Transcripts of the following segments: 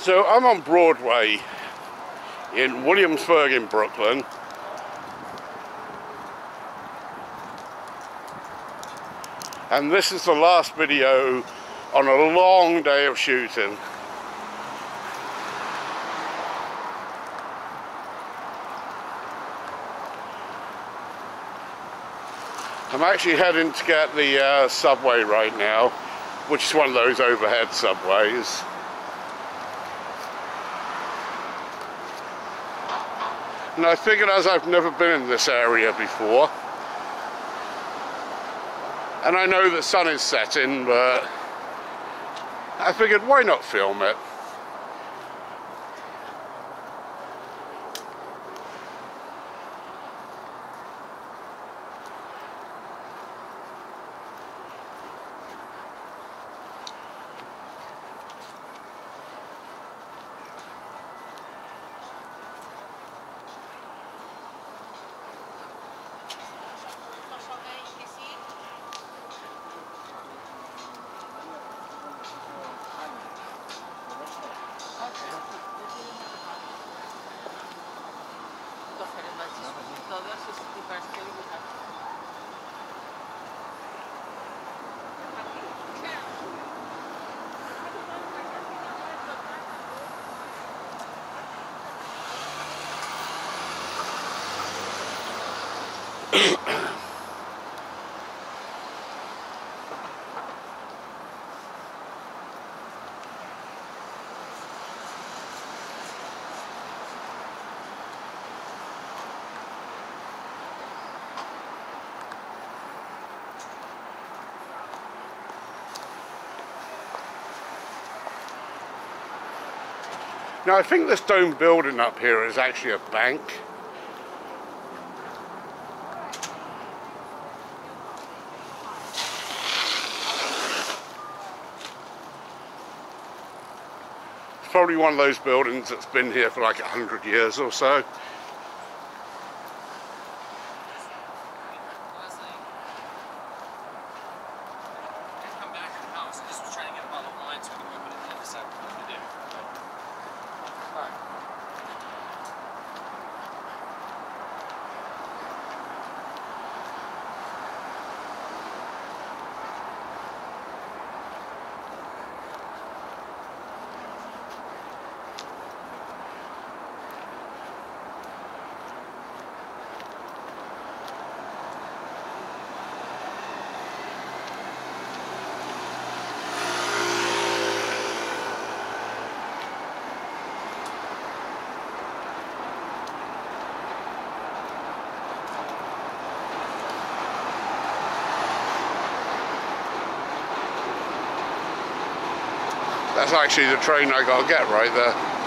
So I'm on Broadway in Williamsburg in Brooklyn. And this is the last video on a long day of shooting. I'm actually heading to get the uh, subway right now, which is one of those overhead subways. And I figured as I've never been in this area before, and I know the sun is setting, but I figured why not film it? Now I think this dome building up here is actually a bank. It's probably one of those buildings that's been here for like a hundred years or so. That's actually the train I gotta get right there.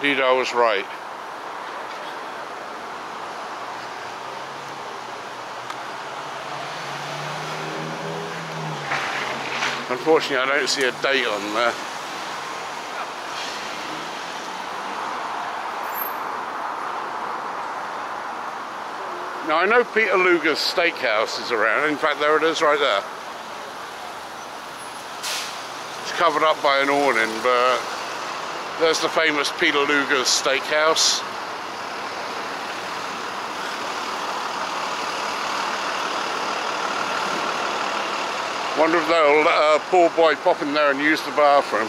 Indeed, I was right. Unfortunately, I don't see a date on there. Now, I know Peter Luger's steakhouse is around. In fact, there it is right there. It's covered up by an awning, but there's the famous Peter Luger's steakhouse. Wonder if they'll let a poor boy pop in there and use the bathroom.